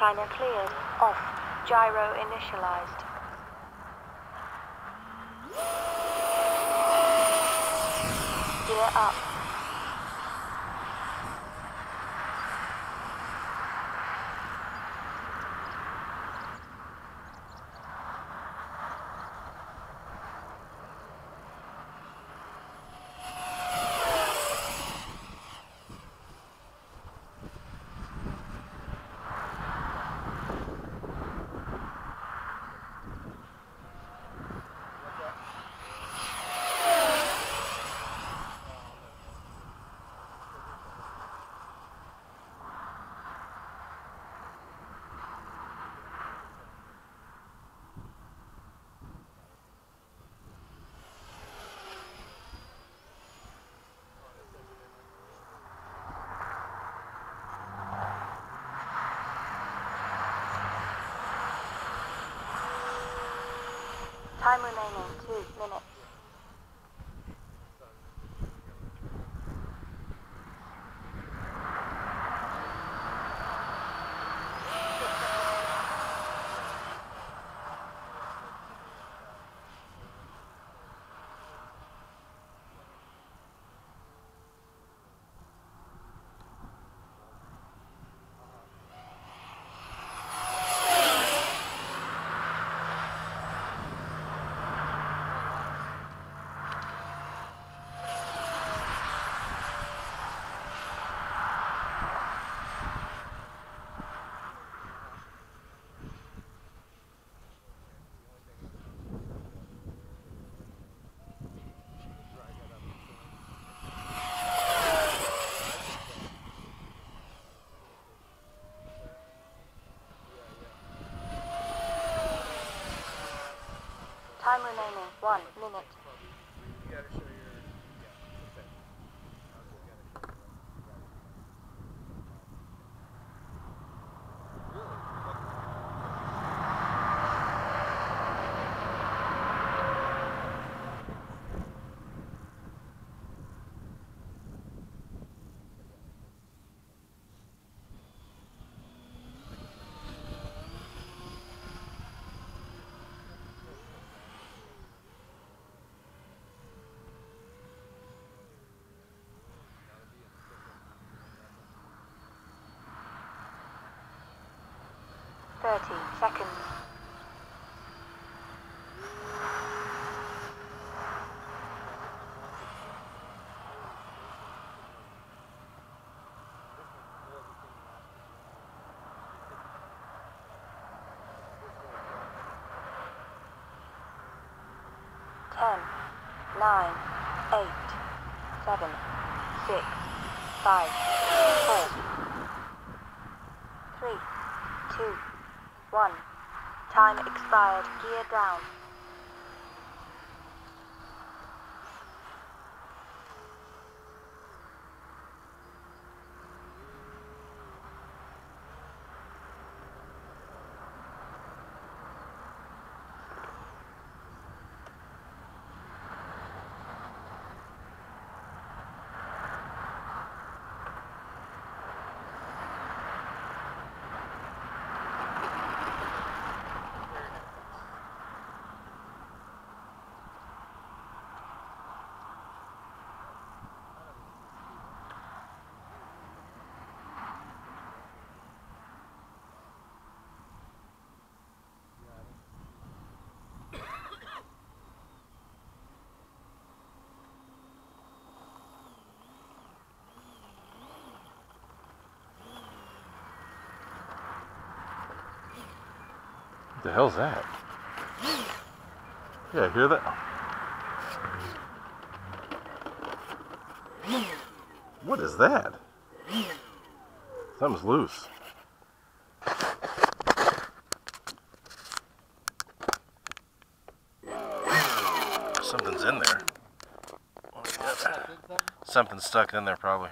Timer cleared. Off. Gyro initialized. Gear up. Time remaining. Two Time remaining one minute. Thirty seconds. Ten, nine, eight, seven, six, five, four, three, two, one. Time expired. Gear down. What the hell's that? Yeah, hear that? What is that? Something's loose. Something's in there. Something's stuck in there, probably.